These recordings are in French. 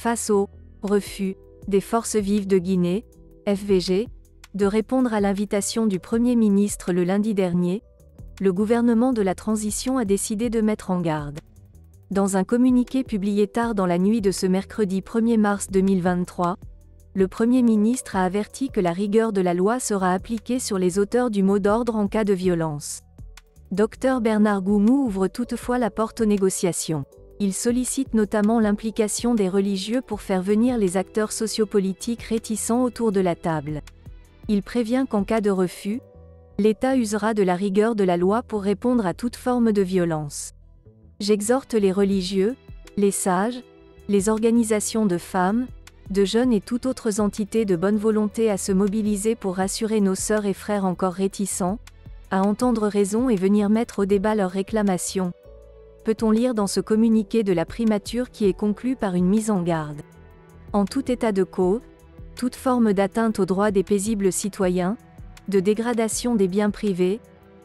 face au refus des forces vives de Guinée, FVG, de répondre à l'invitation du Premier ministre le lundi dernier, le gouvernement de la transition a décidé de mettre en garde. Dans un communiqué publié tard dans la nuit de ce mercredi 1er mars 2023, le Premier ministre a averti que la rigueur de la loi sera appliquée sur les auteurs du mot d'ordre en cas de violence. Dr Bernard Goumou ouvre toutefois la porte aux négociations. Il sollicite notamment l'implication des religieux pour faire venir les acteurs sociopolitiques réticents autour de la table. Il prévient qu'en cas de refus, l'État usera de la rigueur de la loi pour répondre à toute forme de violence. J'exhorte les religieux, les sages, les organisations de femmes, de jeunes et toutes autres entités de bonne volonté à se mobiliser pour rassurer nos sœurs et frères encore réticents, à entendre raison et venir mettre au débat leurs réclamations. Peut-on lire dans ce communiqué de la primature qui est conclu par une mise en garde? En tout état de cause, toute forme d'atteinte aux droits des paisibles citoyens, de dégradation des biens privés,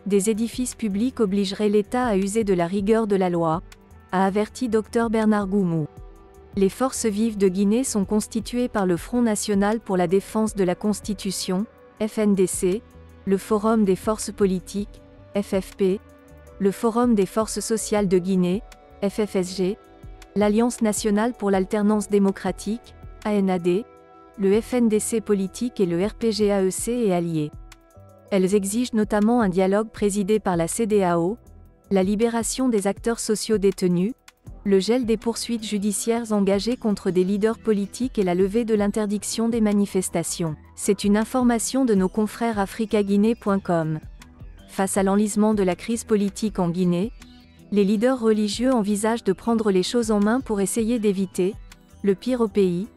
des édifices publics obligerait l'État à user de la rigueur de la loi, a averti Dr Bernard Goumou. Les forces vives de Guinée sont constituées par le Front national pour la défense de la Constitution, FNDC, le Forum des forces politiques, FFP, le Forum des forces sociales de Guinée, FFSG, l'Alliance nationale pour l'alternance démocratique, ANAD, le FNDC politique et le RPGAEC et alliés. Elles exigent notamment un dialogue présidé par la CDAO, la libération des acteurs sociaux détenus, le gel des poursuites judiciaires engagées contre des leaders politiques et la levée de l'interdiction des manifestations. C'est une information de nos confrères africaguinée.com. Face à l'enlisement de la crise politique en Guinée, les leaders religieux envisagent de prendre les choses en main pour essayer d'éviter le pire au pays,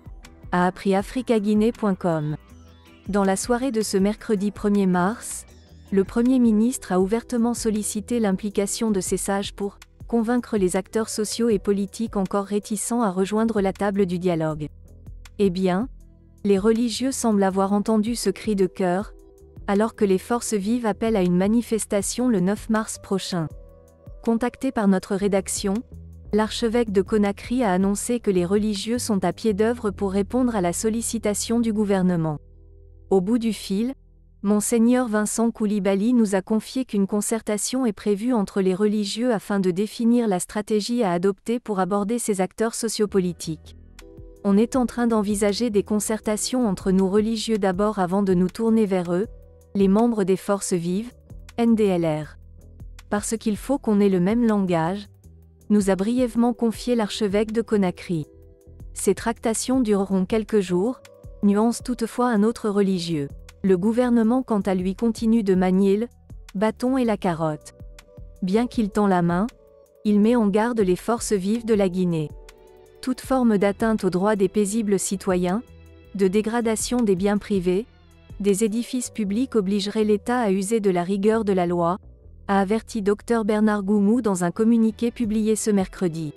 a appris africaguinée.com. Dans la soirée de ce mercredi 1er mars, le Premier ministre a ouvertement sollicité l'implication de ces sages pour convaincre les acteurs sociaux et politiques encore réticents à rejoindre la table du dialogue. Eh bien, les religieux semblent avoir entendu ce cri de cœur, alors que les forces vives appellent à une manifestation le 9 mars prochain. Contacté par notre rédaction, l'archevêque de Conakry a annoncé que les religieux sont à pied d'œuvre pour répondre à la sollicitation du gouvernement. Au bout du fil, Monseigneur Vincent Koulibaly nous a confié qu'une concertation est prévue entre les religieux afin de définir la stratégie à adopter pour aborder ces acteurs sociopolitiques. On est en train d'envisager des concertations entre nous religieux d'abord avant de nous tourner vers eux, les membres des forces vives, NDLR. Parce qu'il faut qu'on ait le même langage, nous a brièvement confié l'archevêque de Conakry. Ces tractations dureront quelques jours, nuance toutefois un autre religieux. Le gouvernement quant à lui continue de manier le bâton et la carotte. Bien qu'il tend la main, il met en garde les forces vives de la Guinée. Toute forme d'atteinte aux droits des paisibles citoyens, de dégradation des biens privés, des édifices publics obligerait l'État à user de la rigueur de la loi, a averti Dr Bernard Goumou dans un communiqué publié ce mercredi.